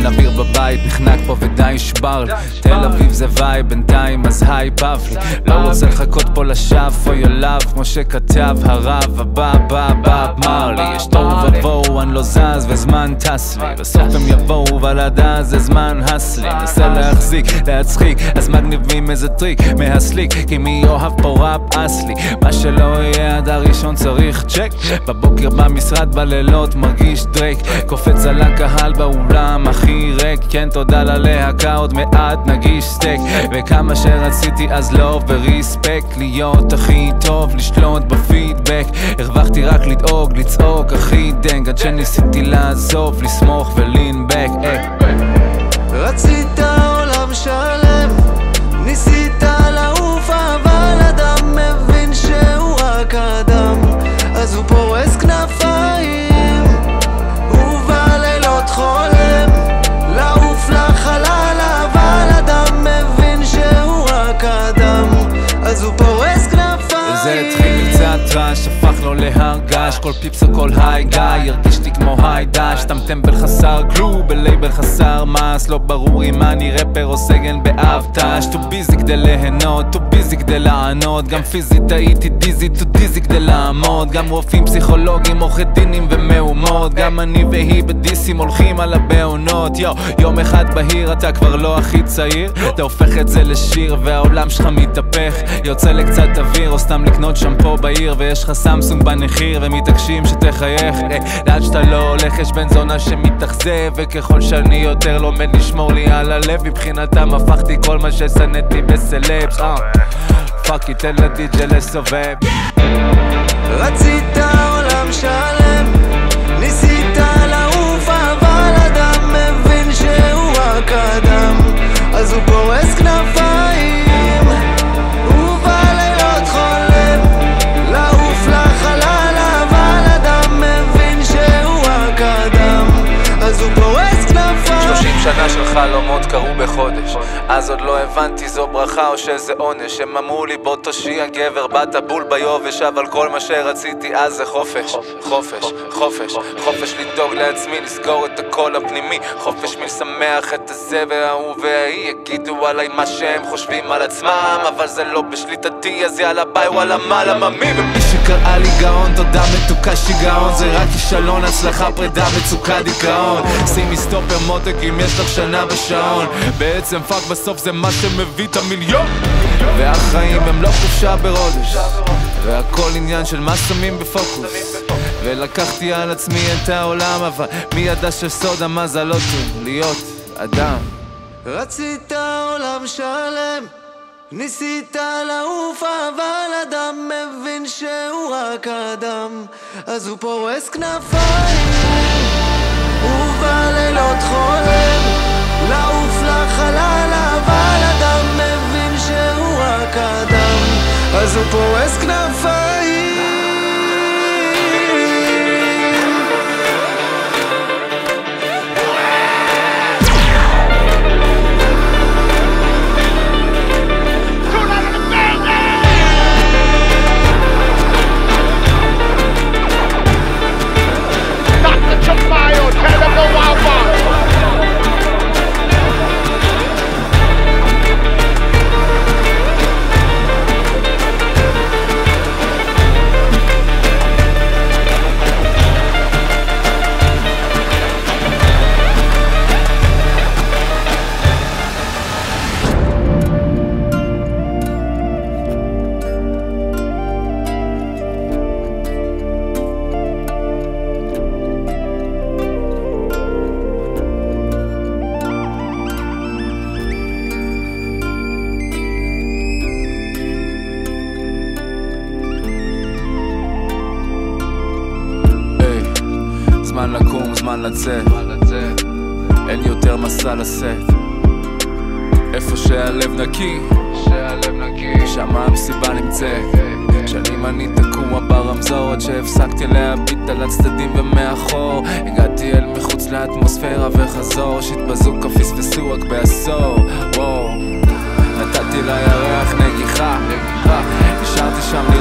אין אוויר בבית, נחנק פה ודי נשבר. לי תל אביב זה וייב, בינתיים אז היי פאף לי לא רוצה לחכות פה לשווא for your love כמו שכתב הרב הבא בא בא אמר לי יש ובוהו אני לא זז וזמן טס לי. בסוף הם יבואו אבל עד אז זה זמן הסלי. נסה להחזיק, להצחיק אז מגניבים איזה טריק מהסליק כי מי אוהב פה ראפ אסלי? מה שלא יהיה עד הראשון צריך צ'ק. בבוקר במשרד בלילות מרגיש דרייק קופץ על הקהל באולם הכי ריק. כן תודה ללהקה עוד מעט נגיש סטייק. וכמה שרציתי אז לא וריספקט להיות הכי טוב לשלוט בפידבק. הרווחתי רק לדאוג לצעוק הכי דנג עד שניסיתי לעזוב לסמוך ולינבק רצית עולם שלם, ניסית לעוף אבל אדם מבין שהוא רק אדם. אז הוא פורס כנפיים ובלילות חולם. לעוף לחלל אבל אדם מבין שהוא רק אדם. אז הוא פורס כנפיים. זה התחיל מקצת רעש, הפך לו להר געש כל פיפס הכל היי גיא, הרגיש לי כמו היי דש תם טמבל חסר גלו, בלייבל חסר מס לא ברור אם אני רפר או סגן באבטש. טו ביזי כדי ליהנות, טו ביזי כדי לענות גם פיזית הייתי דיזי, טו דיזי כדי לעמוד. גם רופאים, פסיכולוגים, עורכי דינים ומהומות. גם אני והיא בדיסים הולכים על הבעונות. יו, יום אחד בהיר אתה כבר לא הכי צעיר. אתה הופך את זה לשיר והעולם שלך מתהפך. יוצא לקצת אוויר או סתם לקנות שמפו בעיר ויש לך סמסונג בנחיר ומתעקשים שתחייך אה, לאן שאתה לא הולך יש בן זונה שמתאכזב וככל שאני יותר לומד לשמור לי על הלב מבחינתם הפכתי כל מה ששנאתי בסלבס אה. fuck it תן לדי.ג'יי לסובב רצית של חלומות קרו בחודש. אז עוד לא הבנתי זו ברכה או שזה עונש. הם אמרו לי בוא תושיע גבר באת בול ביובש אבל כל מה שרציתי אז זה חופש. חופש, חופש, חופש לדאוג לעצמי לסגור את הקול הפנימי. חופש מלשמח את הזה וההוא וההיא. יגידו עליי מה שהם חושבים על עצמם אבל זה לא בשליטתי. אז יאללה ביי וואלה מה לממי ומי שקרא לי גאון תודה מתוקה שיגעון. זה רק כישלון הצלחה פרידה מצוקה דיכאון. שימי סטופר מותק אם יש לך שנה בשעון. בעצם fuck בסוף זה מה שמביא את המיליון. והחיים הם לא חופשה ברודוס והכל עניין של מה שמים בפוקוס. ולקחתי על עצמי את העולם אבל מי ידע שסוד המזלות הוא להיות אדם? רצית עולם שלם, ניסית לעוף אבל אדם מבין שהוא רק אדם אז הוא פורס כנפיים. ובלילות חולם לעוף לחלל אבל אדם מבין שהוא רק אדם אז הוא פורס כנפיים זמן לקום, זמן לצאת. אין יותר מסע לשאת. איפה שהלב נקי שם המסיבה נמצאת. שנים אני תקוע ברמזור עד שהפסקתי להביט על הצדדים ומאחור. הגעתי אל מחוץ לאטמוספירה וחזור. שהתבזוקה פספסו רק בעשור. וואו. נתתי לירח נגיחה. נשארתי שם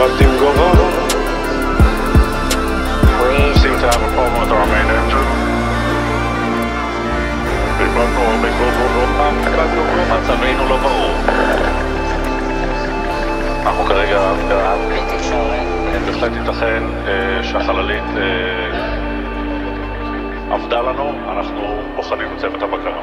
מאבדים גובה. We seem to have a problem with our main engine. מצבנו לא ברור. אנחנו כרגע, בהחלט ייתכן שהחללית עבדה לנו, אנחנו בוחנים את צוות הבקרה.